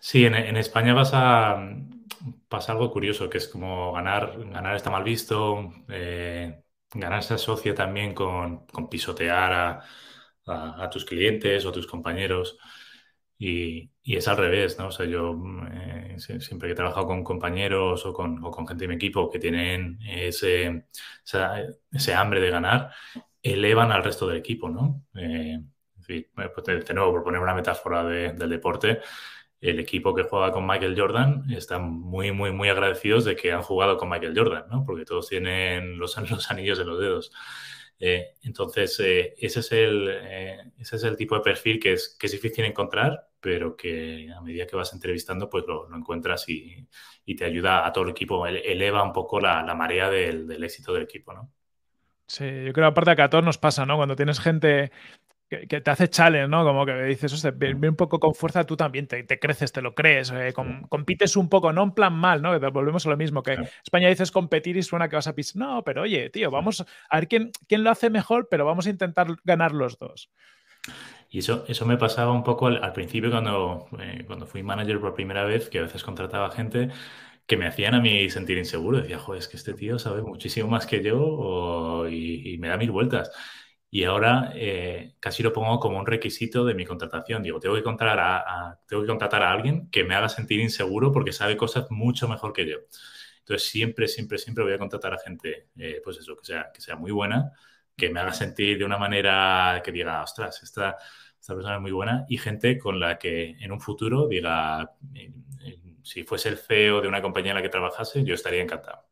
Sí, en, en España pasa, pasa algo curioso, que es como ganar, ganar está mal visto, eh, ganar se asocia también con, con pisotear a, a- a tus clientes o a tus compañeros. Y, y es al revés, ¿no? O sea, yo eh, sie- siempre que he trabajado con compañeros o con, o con gente de mi equipo que tienen ese, ese hambre de ganar, elevan al resto del equipo, ¿no? Eh, pues, de nuevo, por poner una metáfora de- del deporte, el equipo que juega con Michael Jordan están muy, muy, muy agradecidos de que han jugado con Michael Jordan, ¿no? Porque todos tienen los, los anillos en los dedos. Eh, entonces, eh, ese, es el, eh, ese es el tipo de perfil que es, que es difícil encontrar, pero que a medida que vas entrevistando, pues lo, lo encuentras y, y, te ayuda a todo el equipo, eleva un poco la, la marea del, del, éxito del equipo, ¿no? Sí, yo creo aparte que a todos nos pasa, ¿no? Cuando tienes gente que, que, te hace challenge, ¿no? Como que dices, o sea, ven, ven un poco con fuerza, tú también te, te creces, te lo crees, eh, com, compites un poco, no en plan mal, ¿no? Volvemos a lo mismo, que claro. España dices competir y suena que vas a pisar. No, pero oye, tío, vamos a ver quién, quién lo hace mejor, pero vamos a intentar ganar los dos. Y eso, eso me pasaba un poco al, al principio cuando, eh, cuando fui manager por primera vez, que a veces contrataba gente que me hacían a mí sentir inseguro. Decía, joder, es que este tío sabe muchísimo más que yo o, y, y, me da mil vueltas. Y ahora eh, casi lo pongo como un requisito de mi contratación. Digo, tengo que, contratar a, a, tengo que contratar a alguien que me haga sentir inseguro porque sabe cosas mucho mejor que yo. Entonces, siempre, siempre, siempre voy a contratar a gente, eh, pues eso, que sea, que sea muy buena, que me haga sentir de una manera que diga, ostras, esta, esta persona es muy buena, y gente con la que en un futuro diga, si fuese el CEO de una compañía en la que trabajase, yo estaría encantado.